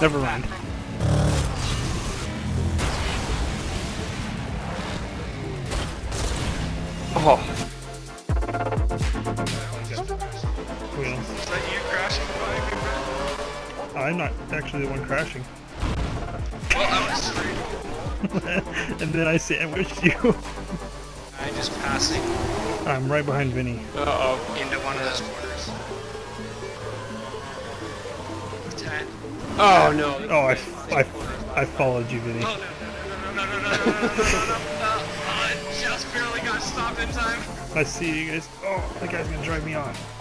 Never mind. Oh, Well, I'm not actually the one crashing. Well, I was and then I sandwiched you. I just passing I'm right behind Vinny. uh-oh. into one of those corners. Ten. Oh, no. Oh, I, I, I followed you, Vinny. Oh no no no no no no no no no no no! no. I just barely got stopped in time. I see you guys. Oh, that guy's gonna drive me off.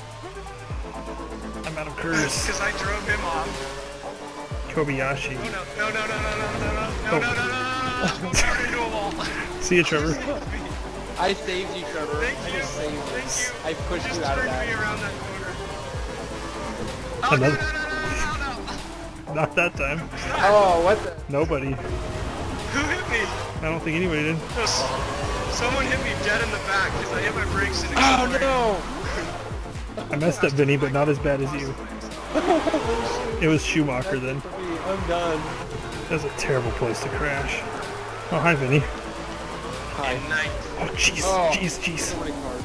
I'm out of curse. Because I drove him off. Kobayashi. Oh no no no no no no no no no no no no no! no. Turned into a wall. See you, Trevor. I saved you, Trevor. Thank I you. just saved you. Thank you. I pushed Just you out of turned me that. around that corner. Oh no no Another- no no no no! Not that time. Oh, what the? Nobody. Who hit me? I don't think anybody did. No, Someone hit me dead in the back because I hit my brakes and Oh, no! I messed up, Vinny, but not as bad as you. It was Schumacher then. I'm done. That was a terrible place to crash. Oh, hi, Vinny. Hi. Oh, jeez, Oh. jeez, jeez. So many cars.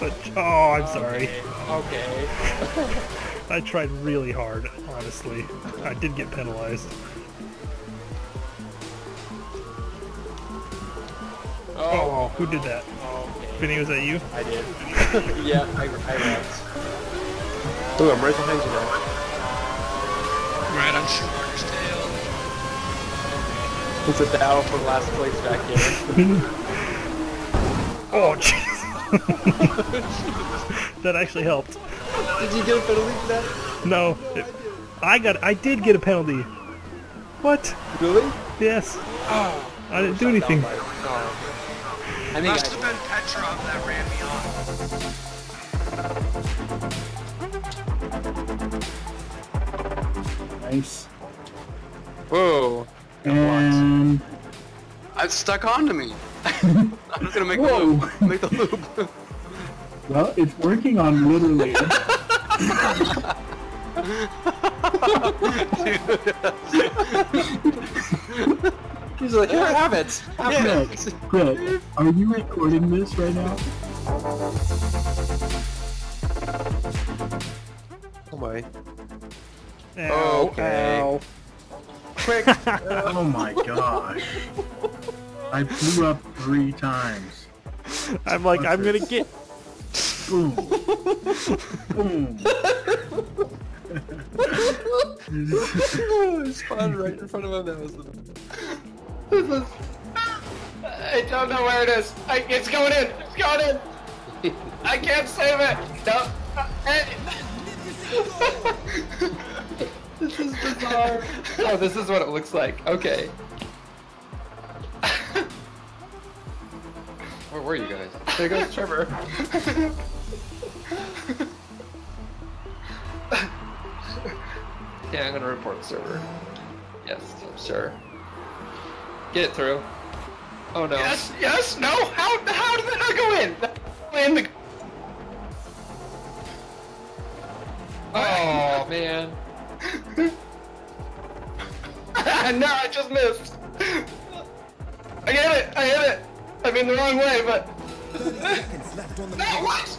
But, oh, I'm sorry. Okay. okay. I tried really hard, honestly. I did get penalized. Oh, Oh, who did that? Okay. Vinny, was that you? I did. yeah, I, I wrecked. Ooh, I'm right behind you now. Right on Schumacher's tail. It's a battle for last place back here. Oh, jeez. that actually helped. Did you get a penalty for that? No, it, I got. I did get a penalty. What? Really? Yes. Oh. I didn't do anything. Oh, I think Must I, have been Petrov that ran me off. Nice. Whoa. And It's stuck onto me. I'm just gonna make the Whoa. loop. Make the loop. well, it's working on literally. He's like, here, have it. Have Greg, it. Greg, are you recording this right now? Oh my. Ow, Okay. ow. Quick. Oh my gosh. I blew up three times. I'm like, I'm gonna get. Boom. Boom. it spawned right in front of him. That was the... This is... I don't know where it is. I, it's going in. It's going in. I can't save it. No. this is bizarre. Oh, this is what it looks like. Okay. Where were you guys? There goes Trevor. yeah, I'm gonna report the server. Yes, sure. Get it through. Oh no. Yes, yes, no. How how did that not go in? In the. Oh man. no, I just missed. I hit it. I hit it. I mean the wrong way, but. no, what?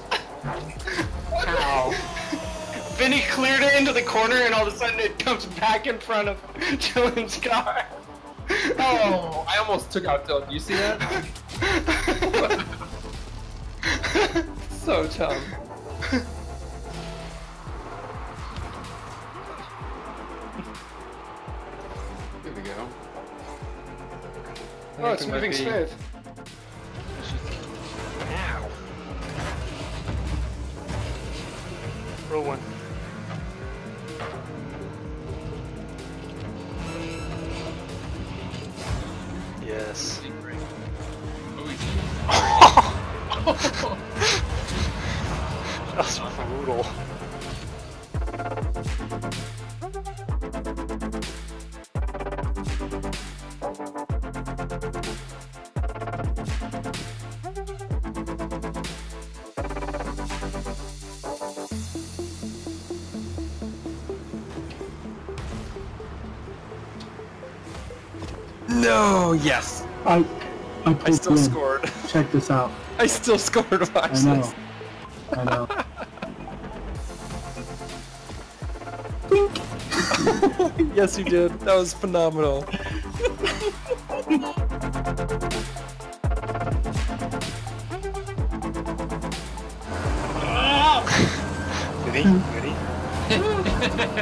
Ow. Vinny cleared it into the corner, and all of a sudden it comes back in front of Dylan's car. Oh, I almost took out Dylan. You see that? so dumb. There we go. oh, it's moving be- smooth. Ow. Roll one. Yes. that was brutal. No, yes. I, I I pulled still in. scored. Check this out. I still scored. Watch I know. this. I know. yes, you did. That was phenomenal. Vinny, Vinny.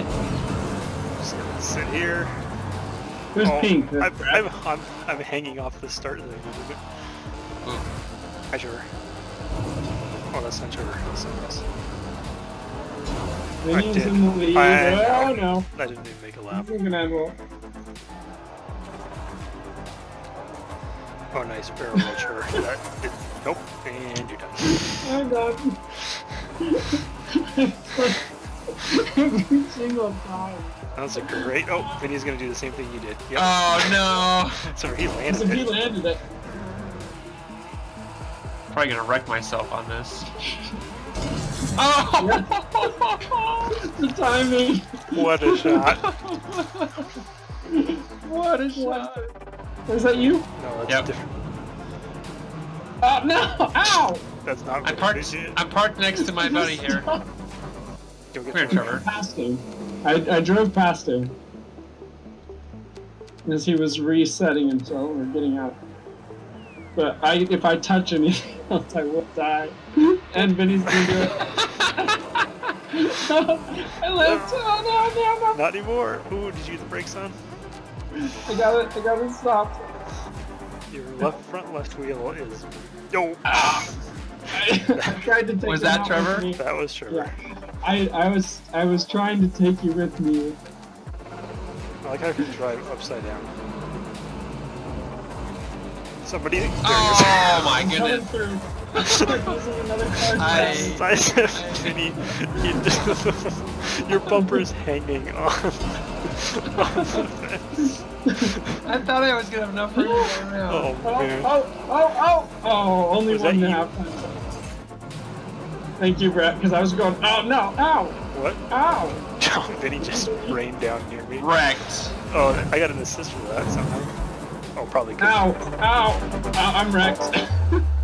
Just gonna sit here. Who's Oh, pink? I'm, I'm, I'm, I'm hanging off the start of the movement. Hi, oh. Trevor. Oh, that's not Trevor. That's someone else. Vinny's did. in the lead. I- oh no. I didn't even make a I'm lap. thinking I will. Oh, nice barrel roll, Trevor. That, nope, and you're done. I'm done. Every single time. That was a great. Oh, Vinny's gonna do the same thing you did. Yep. Oh no! Sorry, he landed So he it. landed it. Probably gonna wreck myself on this. Oh! the timing. What a shot. What a shot. Is that you? No, that's Yep. different. Oh no! Ow! That's not I'm parked. I'm parked next to my buddy here. Go Come here, Trevor. Past him. I, I drove past him. As he was resetting himself or getting out. But I, if I touch anything else, I will die. And Vinny's gonna do it. I left. Oh no, no, no! Not anymore. Ooh, did you get the brakes on? I got it. I got it stopped. Your left front left wheel is. No, I tried to take Was that Trevor? that was Trevor. Yeah. I, I was I was trying to take you with me. I like how you drive upside down. Somebody. There Oh my goodness! through. Using another I- I said, Vinny, you- your bumper's hanging on. on the fence. I thought I was gonna have enough room to go around. Oh Oh, man. oh, oh, oh, oh, only Was one and that a you? half times. Thank you, Brett, because I was going, oh no, ow, What? ow. Vinny just rained down near me. Wrecked. Oh, I got an assist for that somehow. Oh, probably good. Ow, ow, ow, I'm wrecked.